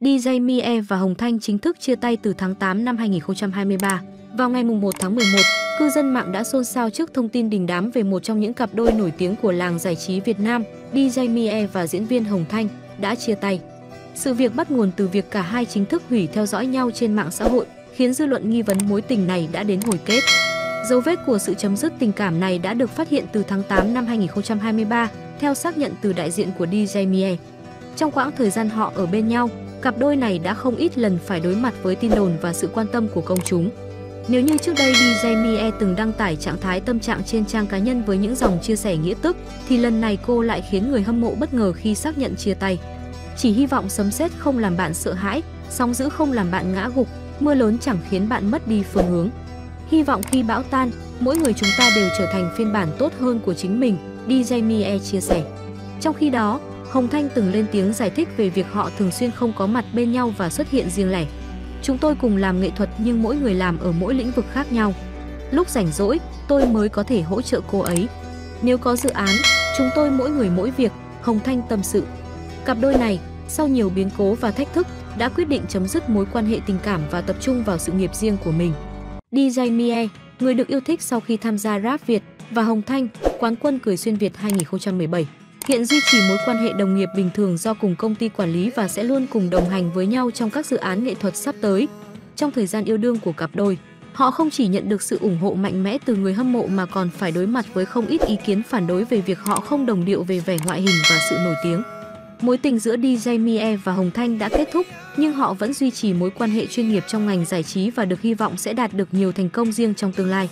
DJ Mie và Hồng Thanh chính thức chia tay từ tháng 8 năm 2023. Vào ngày 1 tháng 11, cư dân mạng đã xôn xao trước thông tin đình đám về một trong những cặp đôi nổi tiếng của làng giải trí Việt Nam, DJ Mie và diễn viên Hồng Thanh, đã chia tay. Sự việc bắt nguồn từ việc cả hai chính thức hủy theo dõi nhau trên mạng xã hội, khiến dư luận nghi vấn mối tình này đã đến hồi kết. Dấu vết của sự chấm dứt tình cảm này đã được phát hiện từ tháng 8 năm 2023, theo xác nhận từ đại diện của DJ Mie. Trong quãng thời gian họ ở bên nhau, cặp đôi này đã không ít lần phải đối mặt với tin đồn và sự quan tâm của công chúng. Nếu như trước đây DJ Mie từng đăng tải trạng thái tâm trạng trên trang cá nhân với những dòng chia sẻ nghĩa tức, thì lần này cô lại khiến người hâm mộ bất ngờ khi xác nhận chia tay. Chỉ hy vọng sấm sét không làm bạn sợ hãi, sóng dữ không làm bạn ngã gục, mưa lớn chẳng khiến bạn mất đi phương hướng. Hy vọng khi bão tan, mỗi người chúng ta đều trở thành phiên bản tốt hơn của chính mình, DJ Mie chia sẻ. Trong khi đó, Hồng Thanh từng lên tiếng giải thích về việc họ thường xuyên không có mặt bên nhau và xuất hiện riêng lẻ. Chúng tôi cùng làm nghệ thuật nhưng mỗi người làm ở mỗi lĩnh vực khác nhau. Lúc rảnh rỗi, tôi mới có thể hỗ trợ cô ấy. Nếu có dự án, chúng tôi mỗi người mỗi việc, Hồng Thanh tâm sự. Cặp đôi này, sau nhiều biến cố và thách thức, đã quyết định chấm dứt mối quan hệ tình cảm và tập trung vào sự nghiệp riêng của mình. DJ Mie, người được yêu thích sau khi tham gia rap Việt, và Hồng Thanh, quán quân cười xuyên Việt 2017. Hiện duy trì mối quan hệ đồng nghiệp bình thường do cùng công ty quản lý và sẽ luôn cùng đồng hành với nhau trong các dự án nghệ thuật sắp tới. Trong thời gian yêu đương của cặp đôi, họ không chỉ nhận được sự ủng hộ mạnh mẽ từ người hâm mộ mà còn phải đối mặt với không ít ý kiến phản đối về việc họ không đồng điệu về vẻ ngoại hình và sự nổi tiếng. Mối tình giữa DJ Mie và Hồng Thanh đã kết thúc, nhưng họ vẫn duy trì mối quan hệ chuyên nghiệp trong ngành giải trí và được hy vọng sẽ đạt được nhiều thành công riêng trong tương lai.